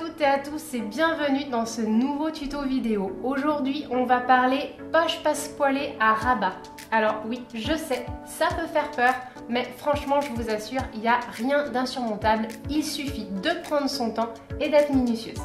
toutes et à tous et bienvenue dans ce nouveau tuto vidéo. Aujourd'hui, on va parler poche passe-poilée à rabat. Alors oui, je sais, ça peut faire peur, mais franchement, je vous assure, il n'y a rien d'insurmontable. Il suffit de prendre son temps et d'être minutieuse.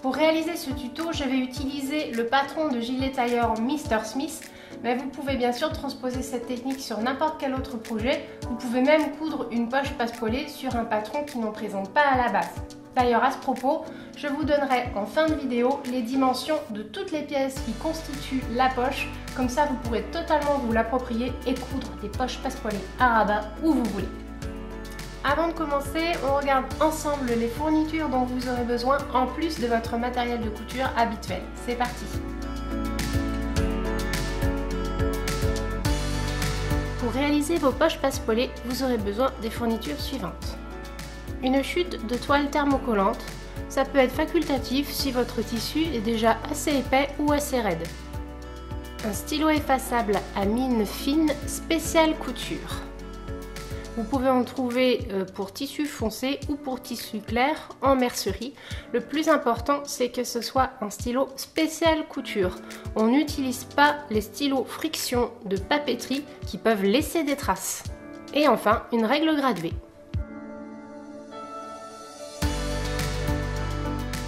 Pour réaliser ce tuto, je vais utiliser le patron de gilet tailleur Mr. Smith, mais vous pouvez bien sûr transposer cette technique sur n'importe quel autre projet. Vous pouvez même coudre une poche passe-poilée sur un patron qui n'en présente pas à la base. D'ailleurs, à ce propos, je vous donnerai en fin de vidéo les dimensions de toutes les pièces qui constituent la poche. Comme ça, vous pourrez totalement vous l'approprier et coudre des poches passe-poilées à rabat où vous voulez. Avant de commencer, on regarde ensemble les fournitures dont vous aurez besoin en plus de votre matériel de couture habituel. C'est parti Pour réaliser vos poches passe-poilées, vous aurez besoin des fournitures suivantes. Une chute de toile thermocollante, ça peut être facultatif si votre tissu est déjà assez épais ou assez raide. Un stylo effaçable à mine fine spécial couture. Vous pouvez en trouver euh, pour tissu foncé ou pour tissu clair en mercerie. Le plus important, c'est que ce soit un stylo spécial couture. On n'utilise pas les stylos friction de papeterie qui peuvent laisser des traces. Et enfin, une règle graduée.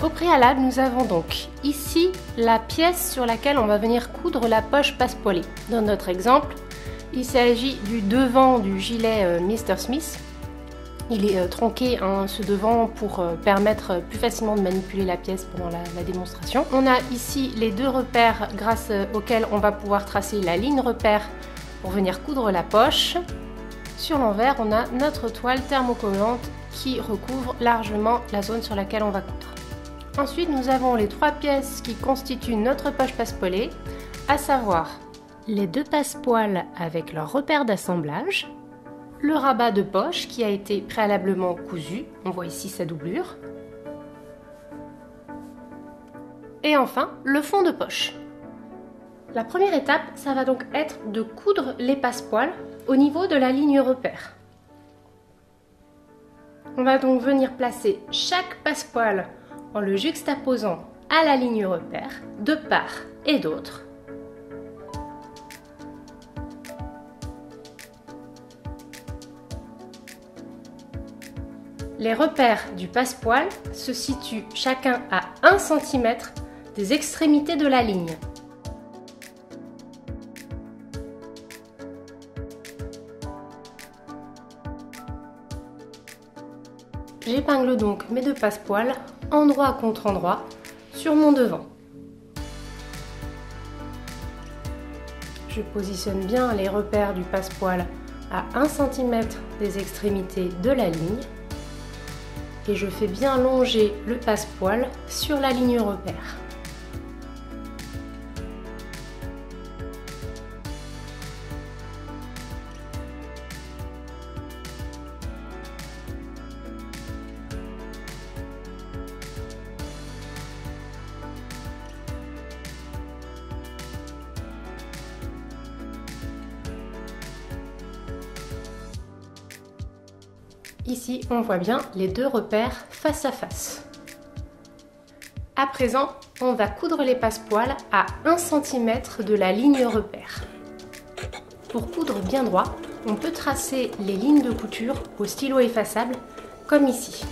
Au préalable, nous avons donc ici la pièce sur laquelle on va venir coudre la poche passe-poilée. Dans notre exemple, il s'agit du devant du gilet euh, Mr. Smith. Il est euh, tronqué ce devant pour euh, permettre plus facilement de manipuler la pièce pendant la, la, démonstration. On a ici les deux repères grâce auxquels on va pouvoir tracer la ligne repère pour venir coudre la poche. Sur l'envers, on a notre toile thermocollante qui recouvre largement la zone sur laquelle on va coudre. Ensuite, nous avons les trois pièces qui constituent notre poche passe-poilée, à savoir les deux passepoils avec leur repère d'assemblage, le rabat de poche qui a été préalablement cousu, on voit ici sa doublure, et enfin le fond de poche. La première étape, ça va donc être de coudre les passepoils au niveau de la ligne repère. On va donc venir placer chaque passepoil en le juxtaposant à la ligne repère de part et d'autre. Les repères du passepoil se situent chacun à 1 cm des extrémités de la ligne. J'épingle donc mes deux passepoils endroit contre endroit sur mon devant. Je positionne bien les repères du passepoil à 1 cm des extrémités de la ligne et je fais bien longer le passepoil sur la ligne repère. Ici, on voit bien les deux repères face à face. À présent, on va coudre les passepoils à 1 cm de la ligne repère. Pour coudre bien droit, on peut tracer les lignes de couture au stylo effaçable, comme ici.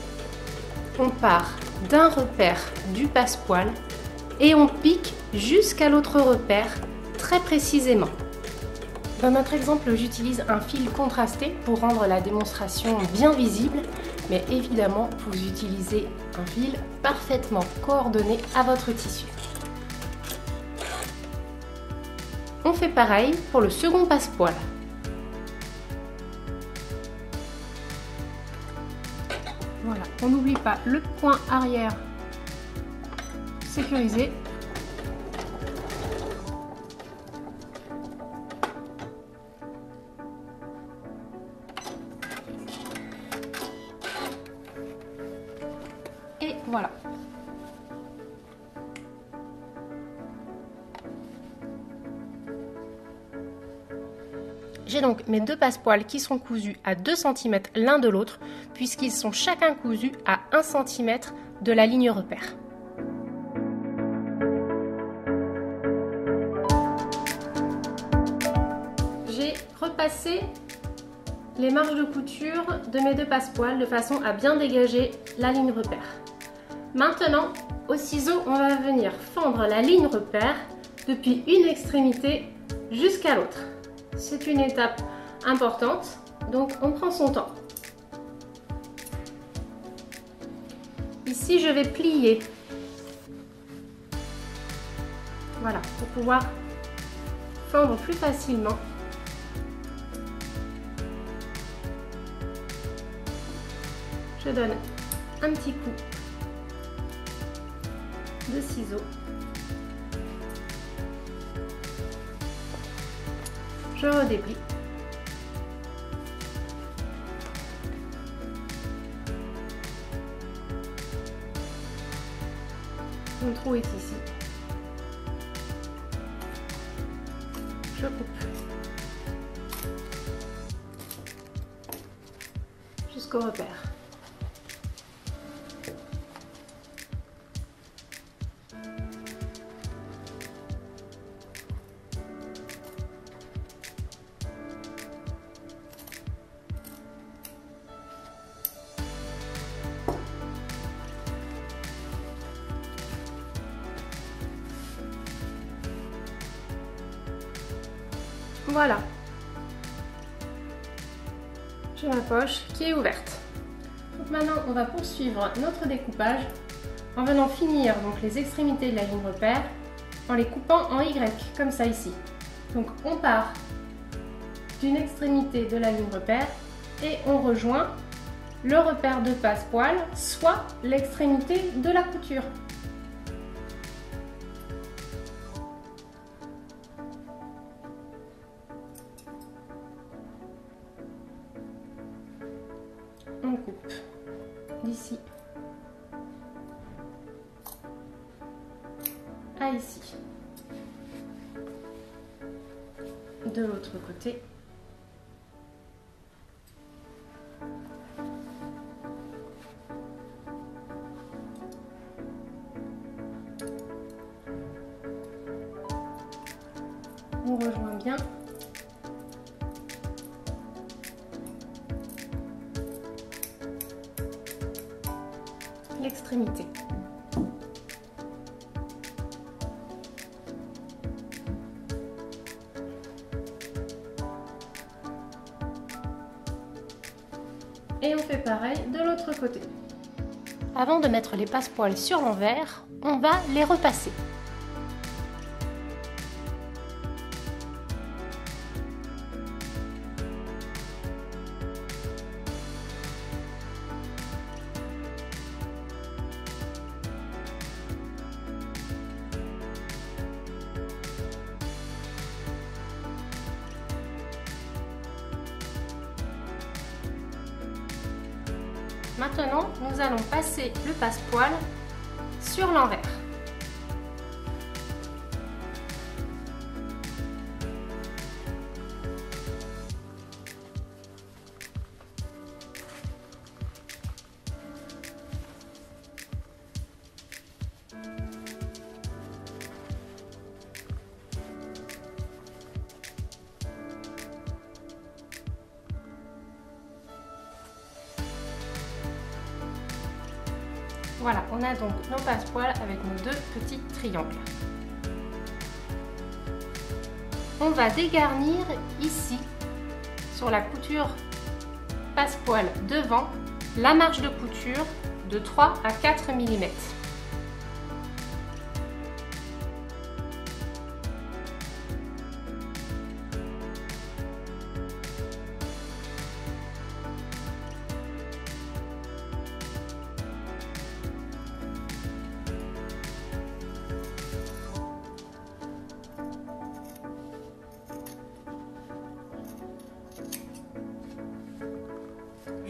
On part d'un repère du passepoil et on pique jusqu'à l'autre repère très précisément. Dans notre exemple, j'utilise un fil contrasté pour rendre la démonstration bien visible, mais évidemment, vous utilisez un fil parfaitement coordonné à votre tissu. On fait pareil pour le second passepoil. Voilà, on n'oublie pas le point arrière sécurisé Voilà. J'ai donc mes deux passepoils qui sont cousus à 2 cm l'un de l'autre, puisqu'ils sont chacun cousus à 1 cm de la ligne repère. J'ai repassé les marges de couture de mes deux passepoils de façon à bien dégager la ligne repère. Maintenant, au ciseau, on va venir fendre la ligne repère depuis une extrémité jusqu'à l'autre. C'est une étape importante, donc on prend son temps. Ici, je vais plier. Voilà, pour pouvoir fendre plus facilement. Je donne un petit coup ciseaux. Je redéplie. Mon trou est ici. Je coupe. Jusqu'au repère. Poursuivre notre découpage en venant finir donc les extrémités de la ligne repère en les coupant en Y, comme ça ici. Donc on part d'une extrémité de la ligne repère et on rejoint le repère de passe-poil, soit l'extrémité de la couture. On rejoint bien l'extrémité. Et on fait pareil de l'autre côté. Avant de mettre les passepoils sur l'envers, on va les repasser. Maintenant, nous allons passer le passe-poil sur l'envers. Voilà, on a donc nos passepoils avec nos deux petits triangles. On va dégarnir ici, sur la couture passepoil devant, la marge de couture de 3 à 4 mm.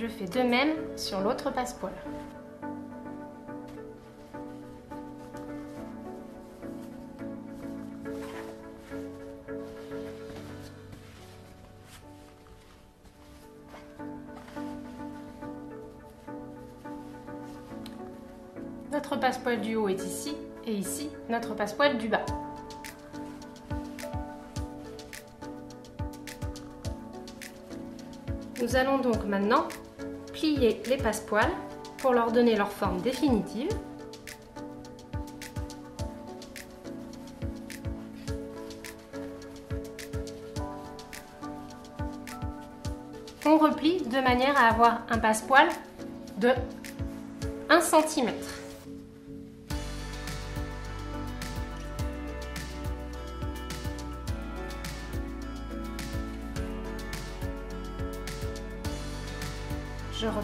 Je fais de même sur l'autre passepoil. notre passepoil du haut est ici et ici notre passepoil du bas. Nous allons donc maintenant les passepoils pour leur donner leur forme définitive. On replie de manière à avoir un passepoil de 1 cm.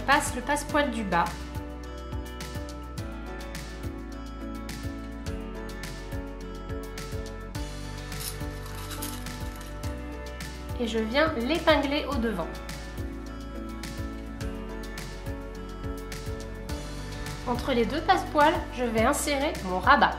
Je repasse le passepoil du bas. Et je viens l'épingler au devant. Entre les deux passepoils, je vais insérer mon rabat.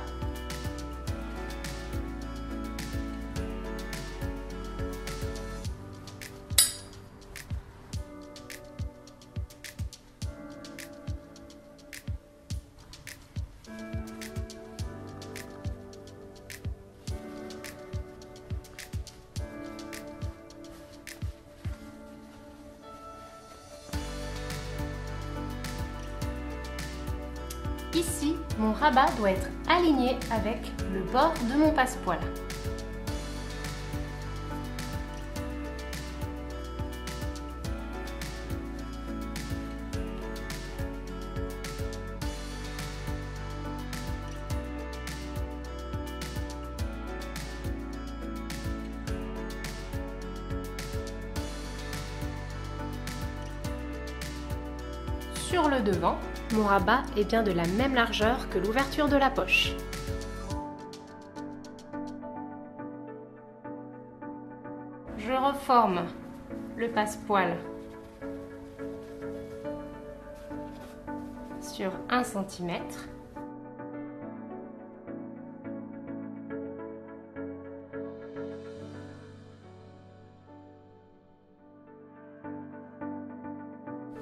Doit être aligné avec le bord de mon passepoil. Sur le devant, mon rabat est bien de la même largeur que l'ouverture de la poche. Je reforme le passepoil sur 1 cm.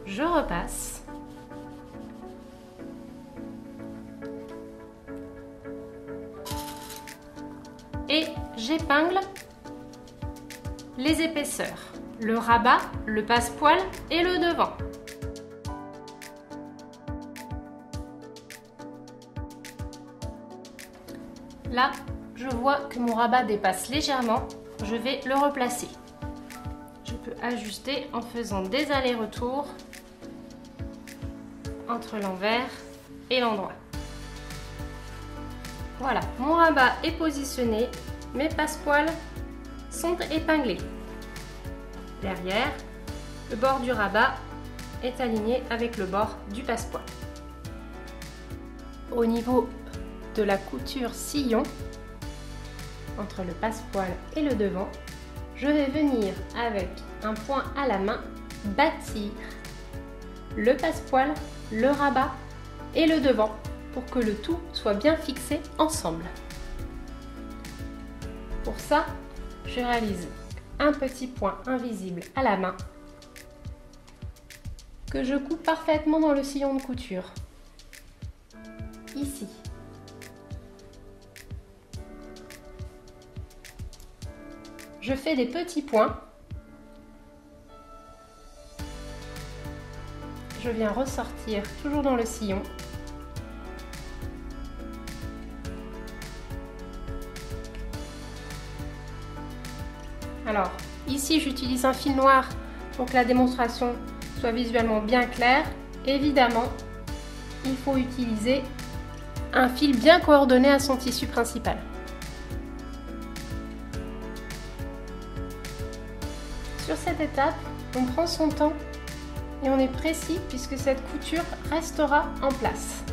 Je repasse j'épingle les épaisseurs, le rabat, le passepoil et le devant. Là, je vois que mon rabat dépasse légèrement, je vais le replacer. Je peux ajuster en faisant des allers-retours entre l'envers et l'endroit. Voilà, mon rabat est positionné, mes passepoils sont épinglés. Derrière, le bord du rabat est aligné avec le bord du passepoil. Au niveau de la couture sillon, entre le passepoil et le devant, je vais venir avec un point à la main bâtir le passepoil, le rabat et le devant pour que le tout soit bien fixé ensemble. Pour ça, je réalise un petit point invisible à la main que je coupe parfaitement dans le sillon de couture. Ici. Je fais des petits points. Je viens ressortir toujours dans le sillon Alors, ici, j'utilise un fil noir pour que la démonstration soit visuellement bien claire. Évidemment, il faut utiliser un fil bien coordonné à son tissu principal. Sur cette étape, on prend son temps et on est précis puisque cette couture restera en place.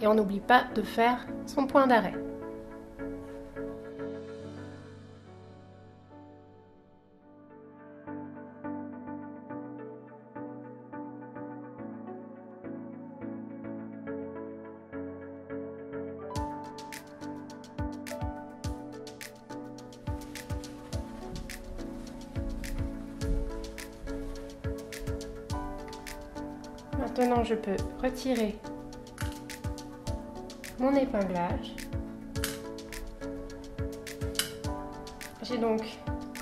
et on n'oublie pas de faire son point d'arrêt. Maintenant, je peux retirer mon épinglage. J'ai donc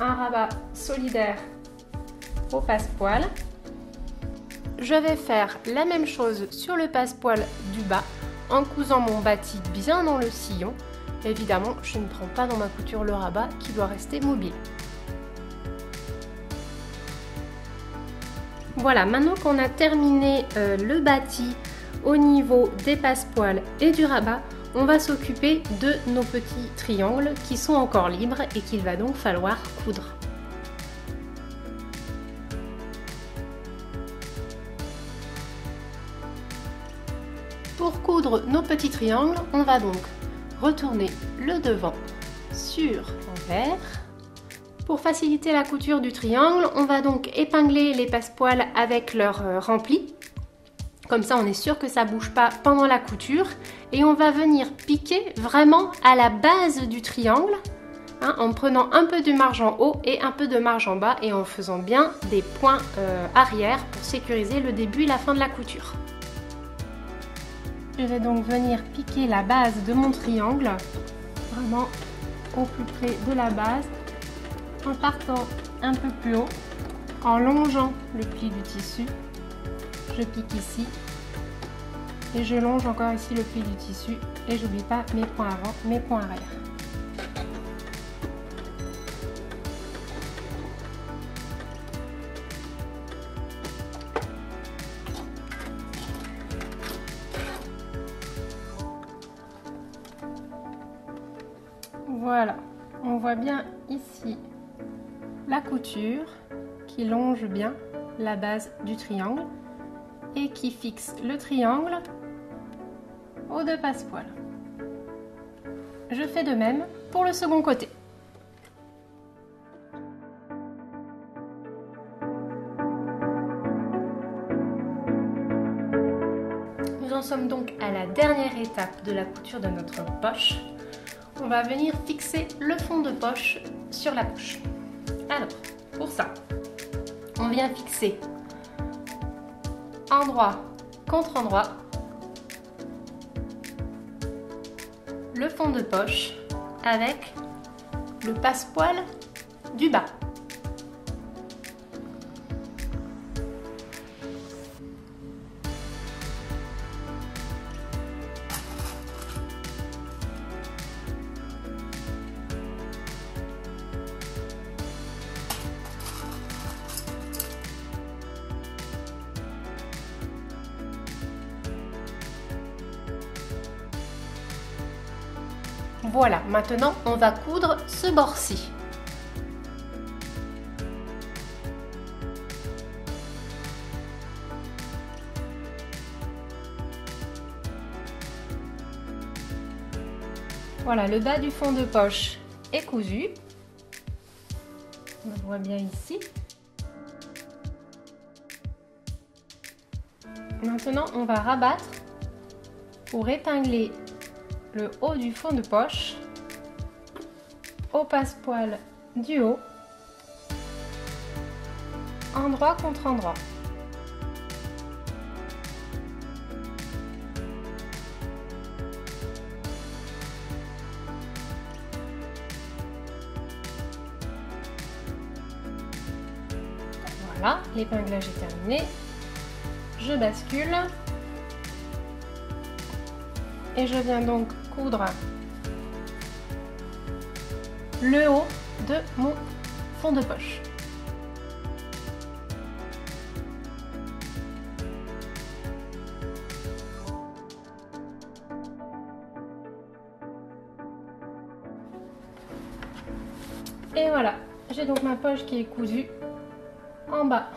un rabat solidaire au passepoil. Je vais faire la même chose sur le passepoil du bas en cousant mon bâti bien dans le sillon. Évidemment, je ne prends pas dans ma couture le rabat qui doit rester mobile. Voilà, maintenant qu'on a terminé euh, le bâti au niveau des passepoils et du rabat, on va s'occuper de nos petits triangles qui sont encore libres et qu'il va donc falloir coudre. Pour coudre nos petits triangles, on va donc retourner le devant sur l'envers. Pour faciliter la couture du triangle, on va donc épingler les passepoils avec leur euh, rempli. Comme ça, on est sûr que ça bouge pas pendant la couture. Et on va venir piquer vraiment à la base du triangle, hein, en prenant un peu de marge en haut et un peu de marge en bas et en faisant bien des points euh, arrière pour sécuriser le début et la fin de la couture. Je vais donc venir piquer la base de mon triangle, vraiment au plus près de la base, en partant un peu plus haut, en longeant le pli du tissu. Je pique ici. Et je longe encore ici le pli du tissu. Et j'oublie pas mes points avant, mes points arrière. Voilà, on voit bien ici la couture qui longe bien la base du triangle et qui fixe le triangle aux deux passepoils. Je fais de même pour le second côté. Nous en sommes donc à la dernière étape de la couture de notre poche on va venir fixer le fond de poche sur la poche. Alors, pour ça, on vient fixer endroit contre endroit le fond de poche avec le passepoil du bas. Voilà, maintenant on va coudre ce bord-ci. Voilà, le bas du fond de poche est cousu. On voit bien ici. Maintenant, on va rabattre pour épingler le haut du fond de poche au passepoil du haut, endroit contre endroit. Voilà, l'épinglage est terminé. Je bascule. Et je viens donc coudre le haut de mon fond de poche. Et voilà, j'ai donc ma poche qui est cousue en bas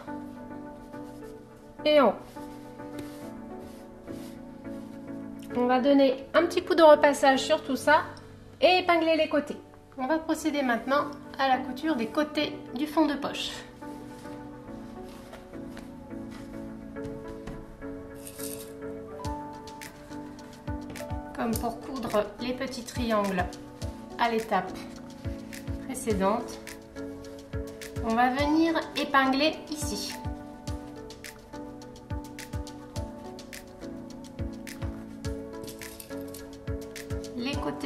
et en haut. On va donner un petit coup de repassage sur tout ça et épingler les côtés. On va procéder maintenant à la couture des côtés du fond de poche. Comme pour coudre les petits triangles à l'étape précédente, on va venir épingler ici.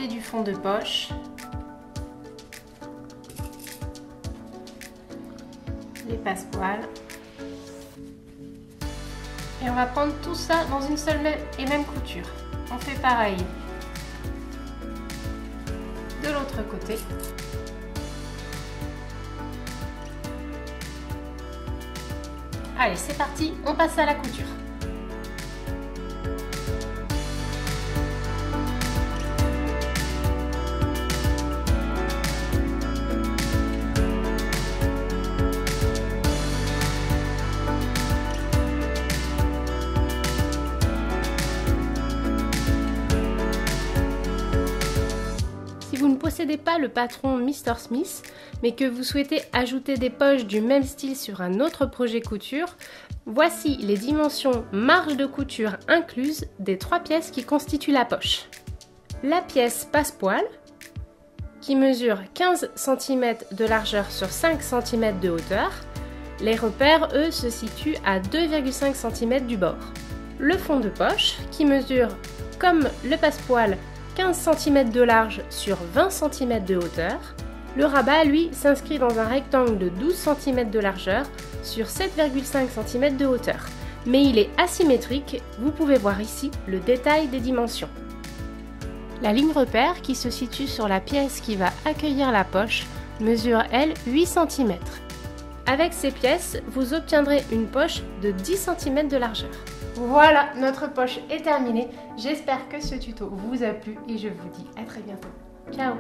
Du fond de poche. Les passepoils. Et on va prendre tout ça dans une seule et même couture. On fait pareil de l'autre côté. Allez, c'est parti, on passe à la couture. Pas le patron Mr. Smith, mais que vous souhaitez ajouter des poches du même style sur un autre projet couture, voici les dimensions marge de couture incluses des trois pièces qui constituent la poche. La pièce passe-poil, qui mesure 15 cm de largeur sur 5 cm de hauteur. Les repères, eux, se situent à 2,5 cm du bord. Le fond de poche, qui mesure, comme le passe-poil, 15 cm de large sur 20 cm de hauteur. Le rabat, lui, s'inscrit dans un rectangle de 12 cm de largeur sur 7,5 cm de hauteur. Mais il est asymétrique, vous pouvez voir ici le détail des dimensions. La ligne repère qui se situe sur la pièce qui va accueillir la poche mesure elle 8 cm. Avec ces pièces, vous obtiendrez une poche de 10 cm de largeur. Voilà, notre poche est terminée. J'espère que ce tuto vous a plu et je vous dis à très bientôt. Ciao